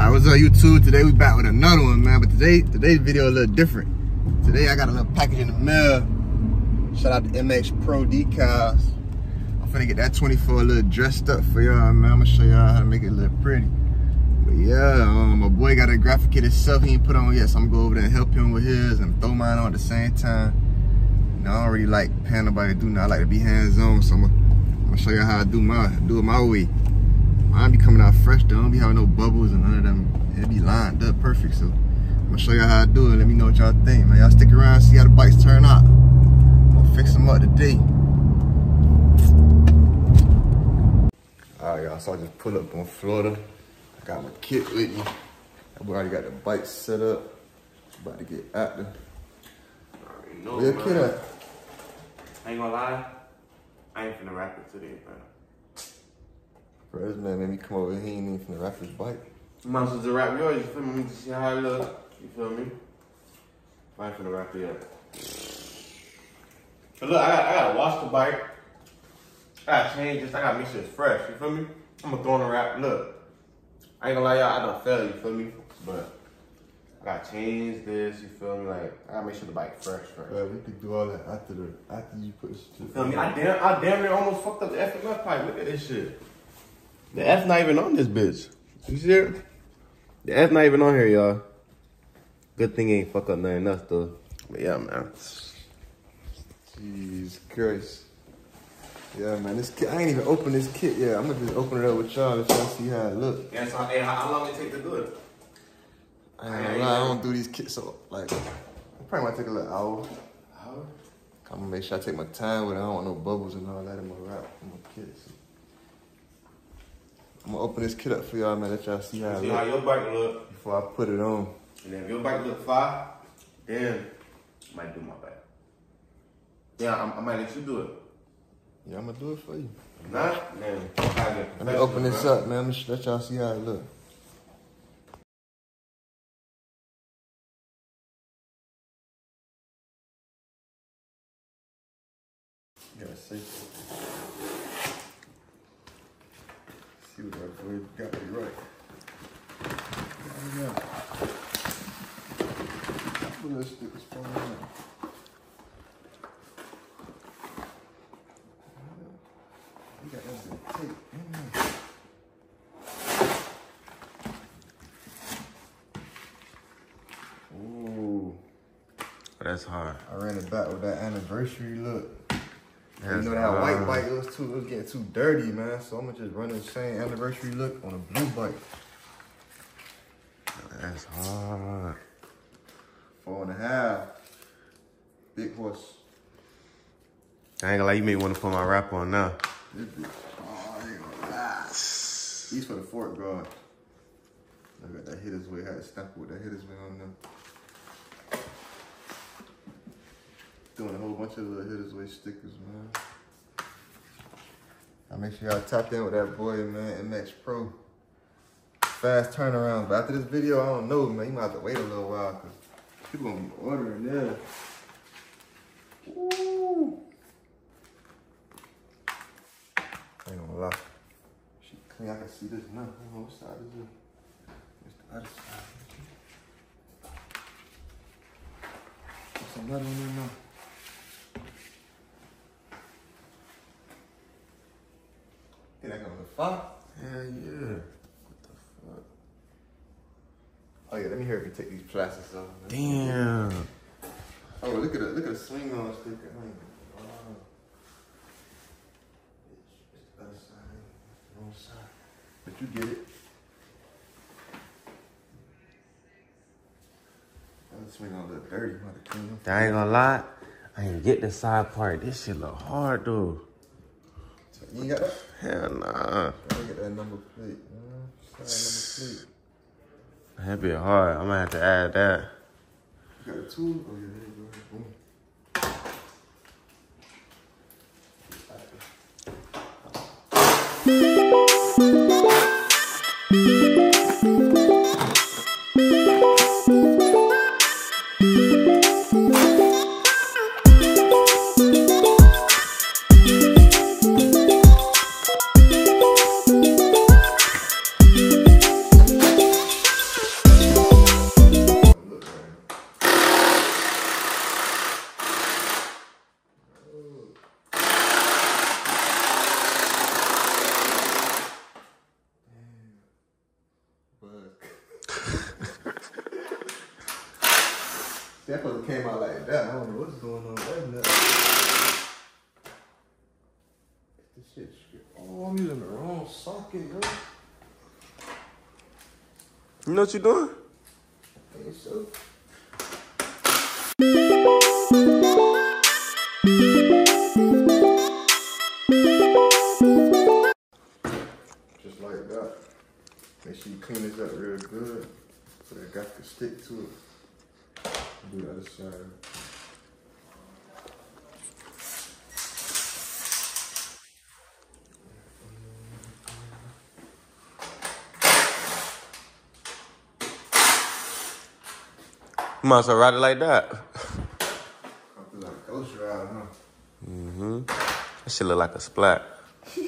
Alright, what's up YouTube? Today we back with another one, man. But today, today's video a little different. Today I got a little package in the mail. Shout out to MX Pro decals. I'm finna get that 24 a little dressed up for y'all, man. I'm gonna show y'all how to make it look pretty. But yeah, um, my boy got a graphic kit himself he ain't put on yet, so I'm gonna go over there and help him with his and throw mine on at the same time. You know, I don't really like paying nobody to do nothing. I like to be hands-on, so I'm gonna, I'm gonna show y'all how I do my do it my way. Mine be coming out fresh though. I don't be having no bubbles and none of them. It be lined up perfect. So I'm gonna show y'all how I do it. Let me know what y'all think, man. Y'all stick around, see how the bikes turn out. I'm gonna fix them up today. All right, y'all. So I just pull up on Florida. I got my kit with me. I already got the bike set up. About to get active. No, Where your kid at? I ain't gonna lie. I ain't finna wrap it today, bro. Bro, this man made me come over here. He ain't even finna wrap his bike. Might as well just wrap yours, you feel me? To see how it look. You feel me? I ain't finna wrap it yet. But look, I got I gotta wash the bike. I gotta change this. I gotta make sure it's fresh. You feel me? I'm gonna throw in a wrap. Look, I ain't gonna lie, y'all. I don't fail. You feel me? But I gotta change this. You feel me? Like I gotta make sure the bike fresh first. Bro, we could do all that after the after you put You feel me? I damn, I damn near almost fucked up the FMF pipe. Look at this shit. The F not even on this bitch. You see it? The F not even on here, y'all. Good thing ain't fuck up nothing else though. But yeah, man. Jeez Christ. Yeah, man, this kit, I ain't even open this kit yet. I'm gonna just open it up with y'all, let y'all see how it look. Yeah, so hey, how, how long it take to do it? I ain't gonna lie, I don't do these kits so, like, it probably might take a little hour. Hour? I'm gonna make sure I take my time with it. I don't want no bubbles and all that in my wrap, in my kits. I'm gonna open this kit up for y'all, man, let y'all see how it See how look your bike look, before I put it on. and if your bike look fire, then I might do my bike. Yeah, I, I might let you do it. Yeah, I'm gonna do it for you. Nah, I Let me open this up, man. Let let y'all see how it look. Yeah, see. See what that boy got me right. Yeah. Put this stick is falling out. You got that big tape. Ooh. That's hard. I ran it back with that anniversary look. That's you know that white bike was too it was getting too dirty, man. So I'm gonna just run the same anniversary look on a blue bike. That's hard. Four and a half. Big horse. I ain't gonna lie, you may want to put my wrap on now. This bitch. Oh, I ain't gonna lie. These for the fork guard. I got that Hittaz Way, had a stamp with that Hittaz Way on them. Doing a whole bunch of little Hittaz Way stickers, man. I make sure y'all tap in with that boy, man, MX Pro. Fast turnaround. But after this video, I don't know, man. You might have to wait a little while because people gonna be ordering there. Ooh. I ain't gonna lie. She clean. I can see this now. I don't know what side is it. It's the other side. Put some butter on there now. Think that goes to five? Hell yeah. Oh yeah, let me hear if you take these plastics off. Damn. Oh, look at the look at the swingarm sticker. I oh. It's the other side, it's wrong side. But you get it. That swingarm little dirty. Clean. I ain't gonna lie. I ain't get the side part. This shit look hard though. You got that? Hell nah. Gotta get that number plate. Side number plate. That'd be hard. I'm gonna have to add that. Got a tool. Oh, yeah. Boom. You know what you're doing? Just like that. Make sure you clean this up real good so that got can stick to it. Do the other side. Might as well ride it like that. Like a ghost ride, huh? Mm-hmm. That shit look like a splat.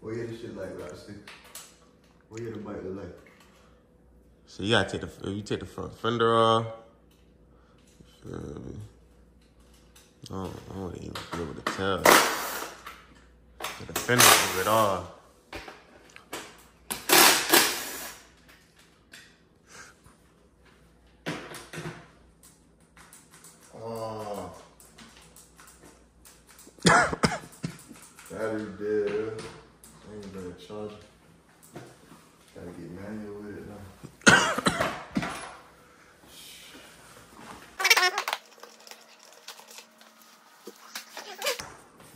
What yeah, this shit like, Rusty? What yeah, the bike look like? So you gotta take the you take the front fender off. You feel me? I don't, I don't even be able to tell. The fender of it all. Oh. Battery dead. Ain't better charge. Gotta get manual with it now.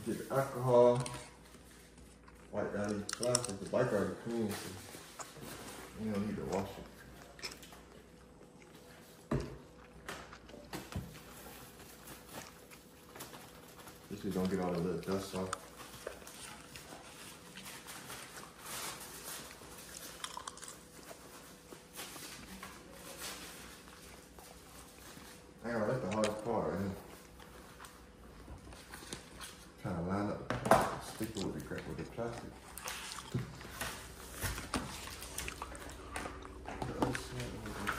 Get the alcohol. Wipe down these plastic. The bike already clean, so you don't need to wash it. This way don't get all of the little dust off. Hang on, that's the hardest part right here. Trying to line up, stick it with the crap with the plastic. The other side over there.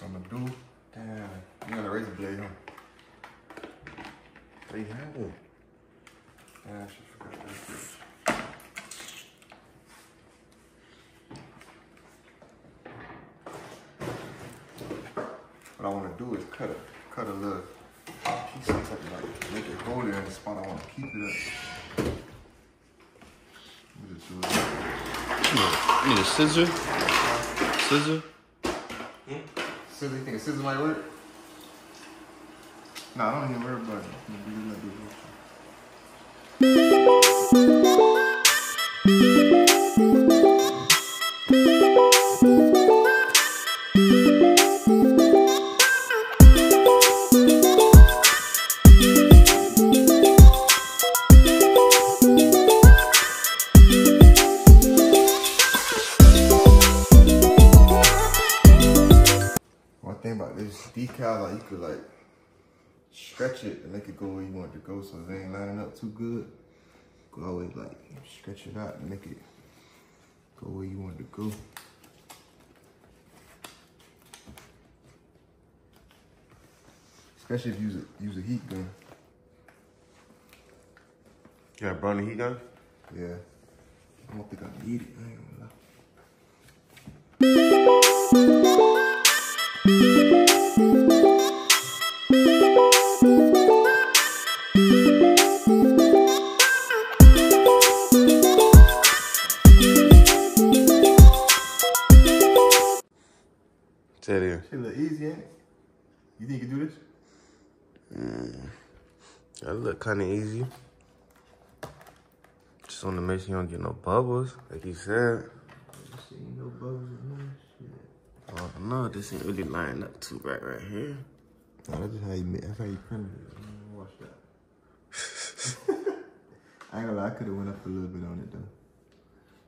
I'm gonna do. Damn, you got a razor blade, huh? There you have it. Yeah, I should forgot that. What I want to do is cut a cut a little piece of something like make it hold it in the spot I want to keep it at. Let me just do it. You need a scissor? Scissor? Hmm? Scissor, you think a scissor might work? Nah, I don't even worry about it. Stretch it and make it go where you want it to go, so it ain't lining up too good. Go always like stretch it out and make it go where you want it to go. Especially if you use a, use a heat gun. You got burn the heat gun? Yeah. I don't think I need it. I ain't gonna lie. It again. Shit look easy, ain't it? You think you can do this? That look kind of easy. Just want to make sure you don't get no bubbles, like you said. No bubbles in there. Shit. Oh no, this ain't really lining up too right right here. No, that's just how you. That's how you print it. Watch that. I ain't gonna lie. I could have went up a little bit on it though.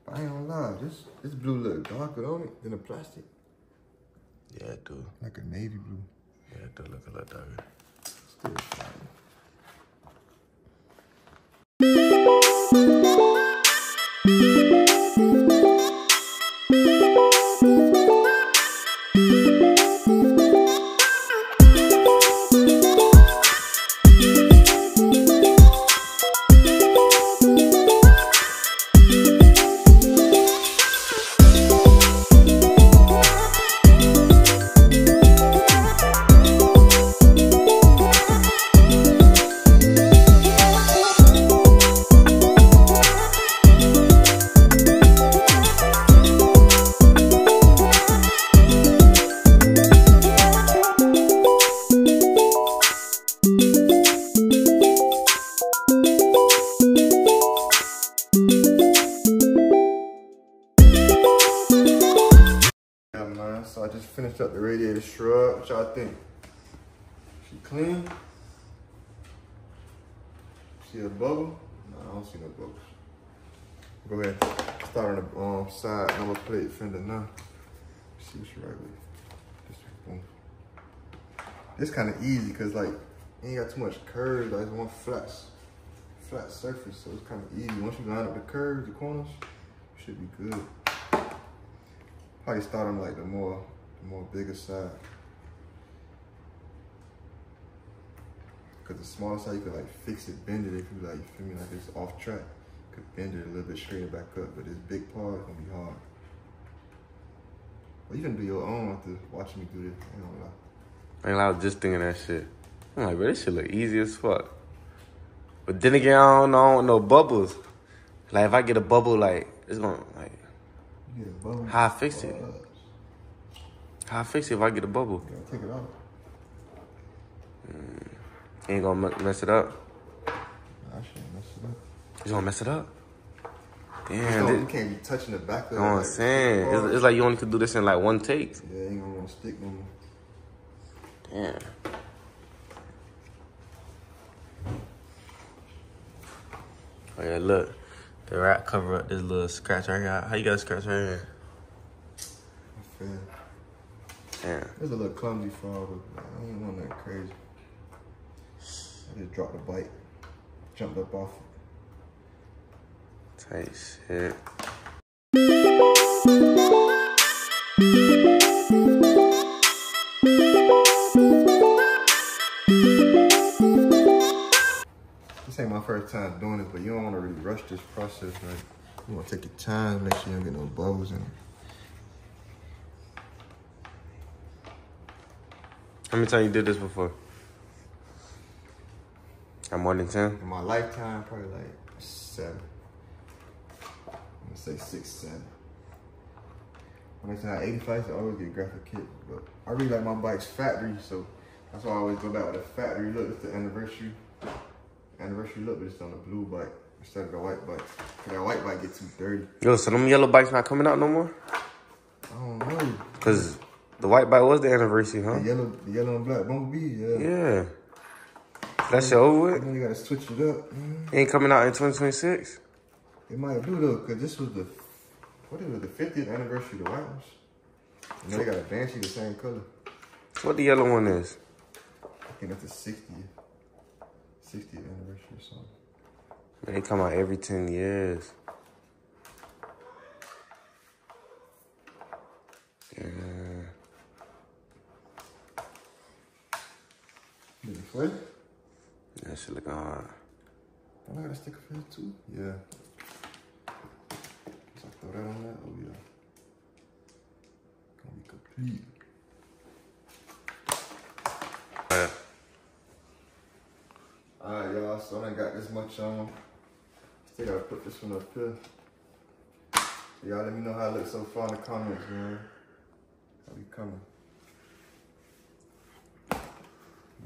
But I ain't gonna lie. This this blue look darker on it than the plastic. Yeah, it do. Like a navy blue. Yeah, it do look a lot darker. Still fine. Finished up the radiator shroud. What y'all think? She clean? See a bubble? No, I don't see no bubbles. Go ahead. Start on the um, side number plate fender now. See what she right with. This, kind of easy because like, you ain't got too much curves. Like, it's one flat, flat surface, so it's kind of easy. Once you line up the curves, the corners, should be good. Probably start on like the more, more bigger side. Cause the smaller side, you could like fix it, bend it if you like, you feel me, like it's off track. You could bend it a little bit straighter back up, but this big part is gonna be hard. Well, you can do your own after watching me do this, I ain't gonna lie. I I was just thinking that shit. I'm like, bro, this shit look easy as fuck. But then again, I don't know, I don't know bubbles. Like if I get a bubble, like it's gonna like You get a bubble. How I fix it? Uh, how I fix it if I get a bubble? you gotta take it off. Mm. Ain't gonna mess it up. Nah, I shouldn't mess it up. You gonna mess it up? You, Damn, you can't be touching the back of you it. know what I'm like, saying? It's, it's like you only could do this in like one take. Yeah, ain't gonna wanna stick no more. Damn. Oh yeah, look. The wrap cover up this little scratch right here. How you got a scratch right here? I feel. Damn. It's a little clumsy fall, but I ain't want that crazy. I just dropped the bike, jumped up off it. Tight shit. This ain't my first time doing this, but you don't want to really rush this process, right? You want to take your time, make sure you don't get no bubbles in it. How many times you did this before? I'm more than 10. In my lifetime, probably like seven. I'm gonna say six, seven. When I say 85, I always get graphic kit, but I really like my bike's factory, so that's why I always go back with the factory look. It's the anniversary, anniversary look, but it's on the blue bike instead of the white bike. 'Cause that white bike get too dirty. Yo, so them yellow bikes not coming out no more? I don't know. Cause the white bike was the anniversary, huh? The yellow, the yellow and black bumblebee, yeah. Yeah. That shit over with? You you gotta switch it up. Mm. Ain't coming out in 2026? It might do though, cause this was the what is it, the 50th anniversary of the white ones. Know they got a Banshee the same color. What the yellow one is? I think that's the 60th, 60th anniversary or something. Man, they come out every 10 years. Flare? That shit looking hard. Oh, I got a sticker for it too. Yeah. So I throw that on that. Oh yeah. Gonna be complete. Yeah. Alright, y'all. So I done got this much on. Still gotta put this one up here. Y'all let me know how it looks so far in the comments, man. I'll be coming.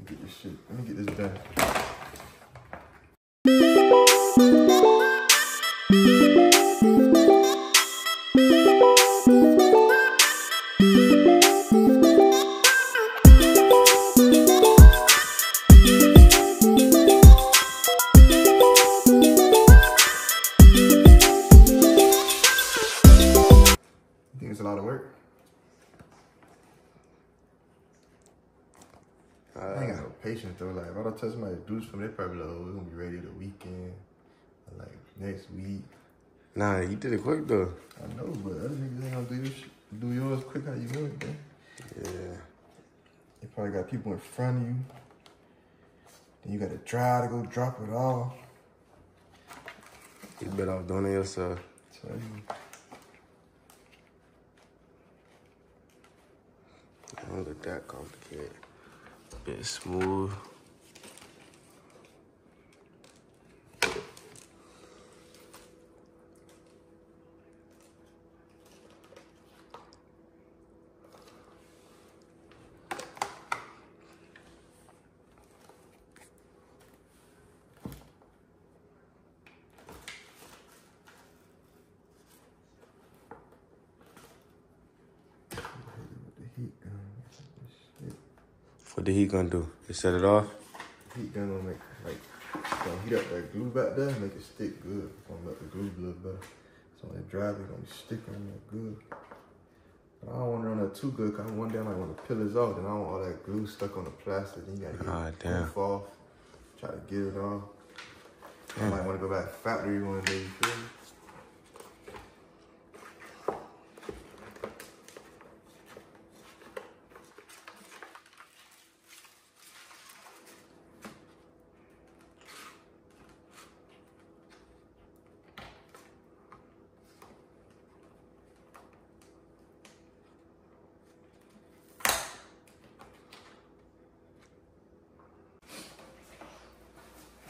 Let me get this shit. Let me get this done. I ain't got no patience though. Like if I don't tell somebody to do this for they probably like, oh, we're gonna be ready the weekend. Or like next week. Nah, you did it quick though. I know, but other niggas ain't gonna do shit. Do yours quick how you want it, man. Yeah. You probably got people in front of you. Then you gotta drive to go drop it off. You better off doing it yourself. Tell you. Don't look that complicated. Bit smooth. With the heat gun. What the heat gonna do? Just set it off? Heat gun gonna make like gonna heat up that glue back there and make it stick good. Gonna make the glue a little better. So when it dries, it's gonna be sticking on there good. But I don't want to run that too good because one day I might want the pillars off, and I don't want all that glue stuck on the plastic. Then you gotta get Ah, it damn. off, off. Try to get it off. I might want to go back to factory one day. You feel me?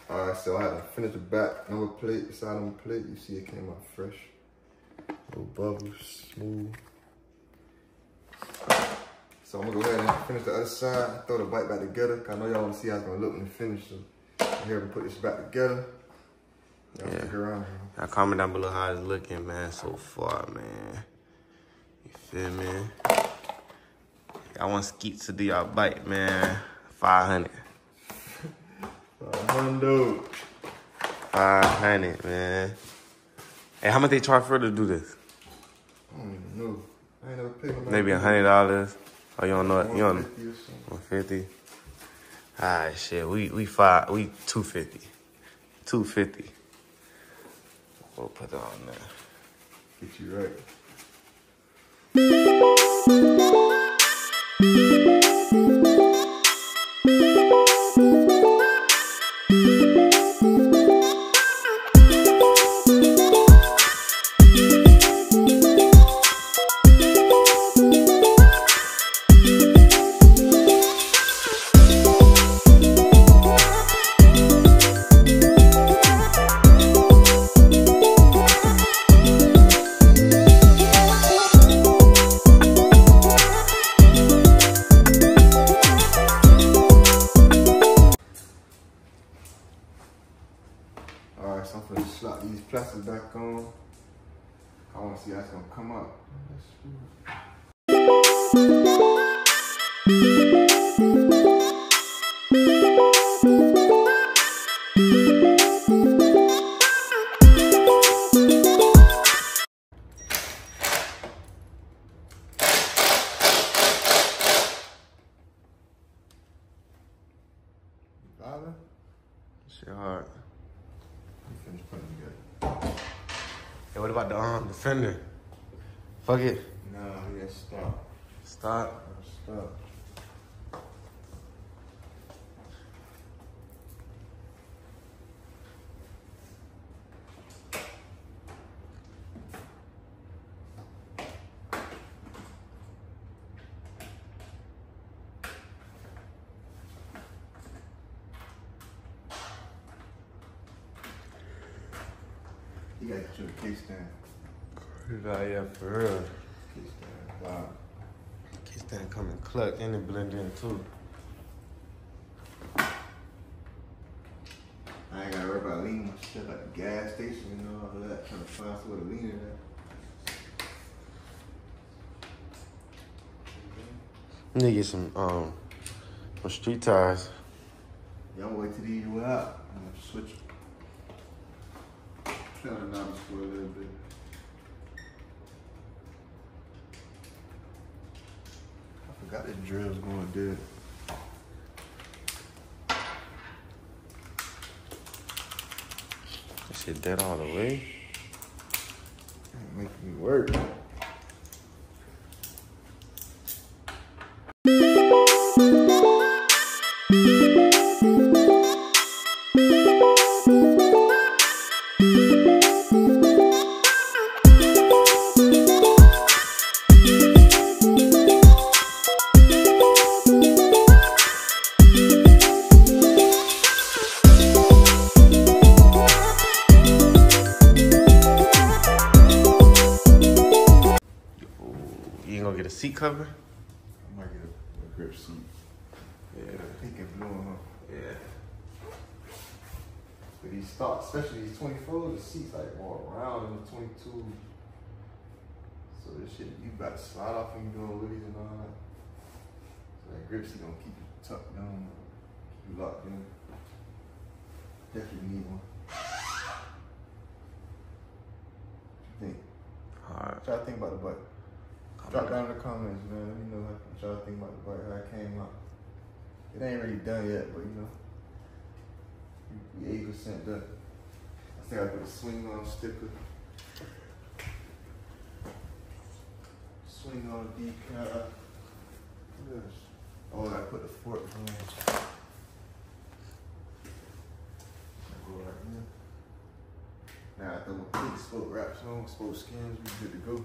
All right, so I had to finish the back number plate, the side number plate. You see it came out fresh. No bubbles, smooth. So I'm gonna go ahead and finish the other side, throw the bite back together. 'cause I know y'all wanna see how it's gonna look when it's finished. So I'm here to put this back together. Y'all Yeah. around. Now comment down below how it's looking, man, so far, man. You feel me? I want Skeet to do y'all bite, man. 500. Uh, Hundo. 500, man. Hey, how much they charge for to do this? I don't even know. I ain't never paid. Maybe a hundred dollars. Oh, you don't know it? You don't know? 150 or something. Alright, shit. We we five. We two fifty. Two fifty. We'll put it on there. Get you right. It's gonna You gotta get you a case stand. Nah, yeah, for real. Case stand. Wow. Kiss that come and cluck and it blend in too. I ain't gotta worry about leaning my shit like the gas station and all that. Trying to find somewhere to lean in at. You need to get some um some street tires. Y'all wait till these wear out. I'm gonna switch. Play on the knobs for a little bit. I forgot the drill's going dead. That shit dead all the way. Ain't making me work. Cover? I might get a, a grip seat. Yeah. Pink and blue, huh? Yeah. But these stock, especially these 24, the seats like more round than the 22. So this shit, you got to slide off when you doing wheelies and all that. So that grip seat gonna keep you tucked down, keep you locked in. Definitely need one. What you think? Alright. What y'all think about the bike? Drop down in the comments, man. Let me know what y'all think about the bike, how it came out. It ain't really done yet, but you know, we eighty percent done. I think I put a swingarm sticker. Swingarm decal. Oh, I put the fork on. Go right. Now I throw my big spoke wraps on, spoke skins, we good to go.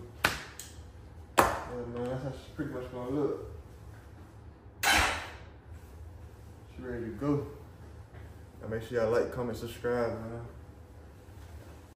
Man, that's how she's pretty much gonna look. She ready to go. Now make sure y'all like, comment, subscribe, man.